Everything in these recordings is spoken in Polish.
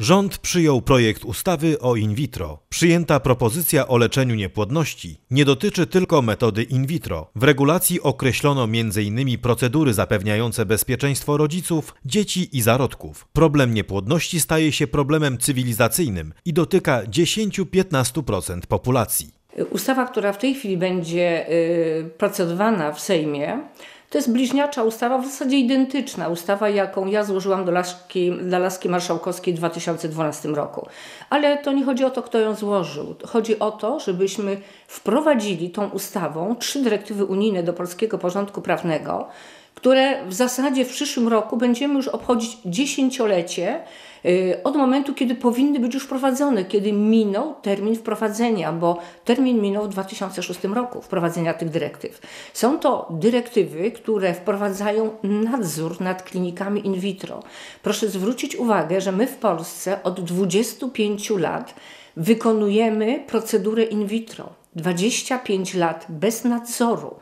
Rząd przyjął projekt ustawy o in vitro. Przyjęta propozycja o leczeniu niepłodności nie dotyczy tylko metody in vitro. W regulacji określono m.in. procedury zapewniające bezpieczeństwo rodziców, dzieci i zarodków. Problem niepłodności staje się problemem cywilizacyjnym i dotyka 10-15% populacji. Ustawa, która w tej chwili będzie y, procedowana w Sejmie, to jest bliźniacza ustawa, w zasadzie identyczna ustawa, jaką ja złożyłam do laski, dla laski marszałkowskiej w 2012 roku. Ale to nie chodzi o to, kto ją złożył. Chodzi o to, żebyśmy wprowadzili tą ustawą trzy dyrektywy unijne do polskiego porządku prawnego, które w zasadzie w przyszłym roku będziemy już obchodzić dziesięciolecie y, od momentu, kiedy powinny być już wprowadzone, kiedy minął termin wprowadzenia, bo termin minął w 2006 roku wprowadzenia tych dyrektyw. Są to dyrektywy, które wprowadzają nadzór nad klinikami in vitro. Proszę zwrócić uwagę, że my w Polsce od 25 lat wykonujemy procedurę in vitro. 25 lat bez nadzoru.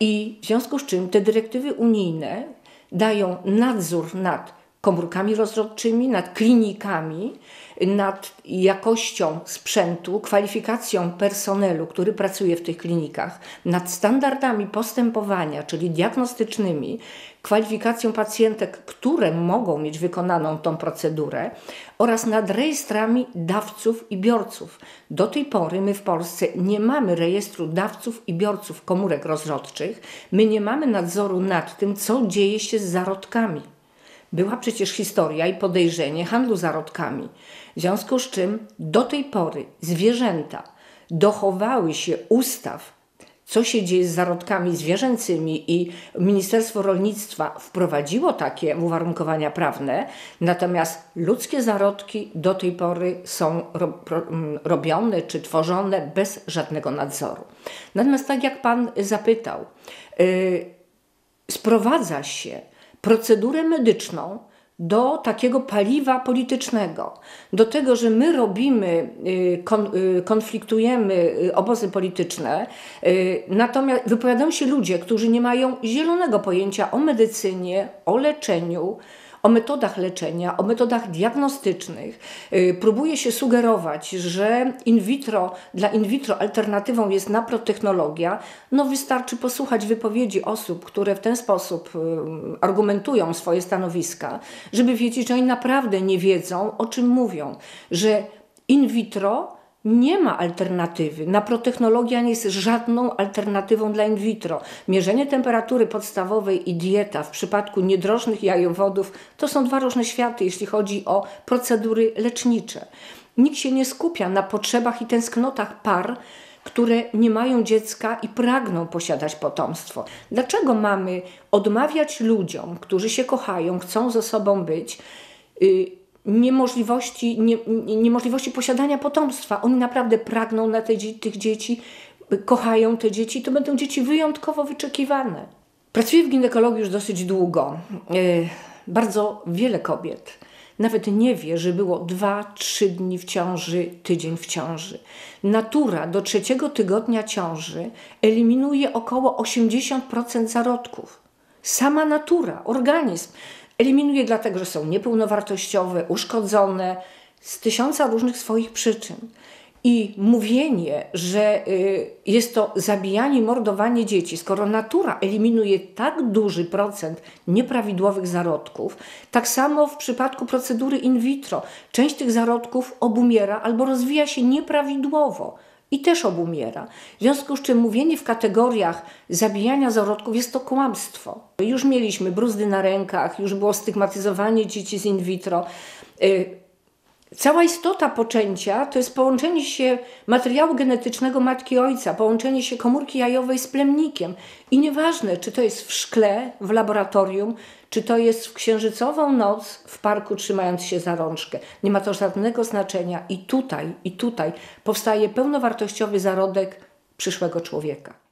I w związku z czym te dyrektywy unijne dają nadzór nad komórkami rozrodczymi, nad klinikami, nad jakością sprzętu, kwalifikacją personelu, który pracuje w tych klinikach, nad standardami postępowania, czyli diagnostycznymi, kwalifikacją pacjentek, które mogą mieć wykonaną tą procedurę oraz nad rejestrami dawców i biorców. Do tej pory my w Polsce nie mamy rejestru dawców i biorców komórek rozrodczych, my nie mamy nadzoru nad tym, co dzieje się z zarodkami. Była przecież historia i podejrzenie handlu zarodkami, w związku z czym do tej pory zwierzęta dochowały się ustaw, co się dzieje z zarodkami zwierzęcymi i Ministerstwo Rolnictwa wprowadziło takie uwarunkowania prawne, natomiast ludzkie zarodki do tej pory są mm, robione czy tworzone bez żadnego nadzoru. Natomiast tak jak Pan zapytał, yy, sprowadza się procedurę medyczną do takiego paliwa politycznego, do tego, że my robimy, y, y, konfliktujemy y, obozy polityczne, natomiast wypowiadają się ludzie, którzy nie mają zielonego pojęcia o medycynie, o leczeniu, o metodach leczenia, o metodach diagnostycznych. Y, próbuje się sugerować, że in vitro, dla in vitro alternatywą jest naprotechnologia. No wystarczy posłuchać wypowiedzi osób, które w ten sposób y, argumentują swoje stanowiska, żeby wiedzieć, że oni naprawdę nie wiedzą, o czym mówią, że in vitro nie ma alternatywy. Naprotechnologia nie jest żadną alternatywą dla in vitro. Mierzenie temperatury podstawowej i dieta w przypadku niedrożnych jajowodów to są dwa różne światy, jeśli chodzi o procedury lecznicze. Nikt się nie skupia na potrzebach i tęsknotach par, które nie mają dziecka i pragną posiadać potomstwo. Dlaczego mamy odmawiać ludziom, którzy się kochają, chcą ze sobą być, y, niemożliwości, nie, niemożliwości posiadania potomstwa. Oni naprawdę pragną na te, tych dzieci, kochają te dzieci, to będą dzieci wyjątkowo wyczekiwane. Pracuję w ginekologii już dosyć długo. E, bardzo wiele kobiet nawet nie wie, że było dwa, trzy dni w ciąży, tydzień w ciąży. Natura do trzeciego tygodnia ciąży eliminuje około 80% zarodków. Sama natura, organizm. Eliminuje dlatego, że są niepełnowartościowe, uszkodzone z tysiąca różnych swoich przyczyn. I mówienie, że y, jest to zabijanie, mordowanie dzieci, skoro natura eliminuje tak duży procent nieprawidłowych zarodków, tak samo w przypadku procedury in vitro. Część tych zarodków obumiera albo rozwija się nieprawidłowo i też obumiera. W związku z czym mówienie w kategoriach zabijania zarodków jest to kłamstwo. Już mieliśmy bruzdy na rękach, już było stygmatyzowanie dzieci z in vitro. Cała istota poczęcia to jest połączenie się materiału genetycznego matki i ojca, połączenie się komórki jajowej z plemnikiem. I nieważne, czy to jest w szkle, w laboratorium, czy to jest w księżycową noc w parku trzymając się za rączkę. Nie ma to żadnego znaczenia. I tutaj, i tutaj powstaje pełnowartościowy zarodek przyszłego człowieka.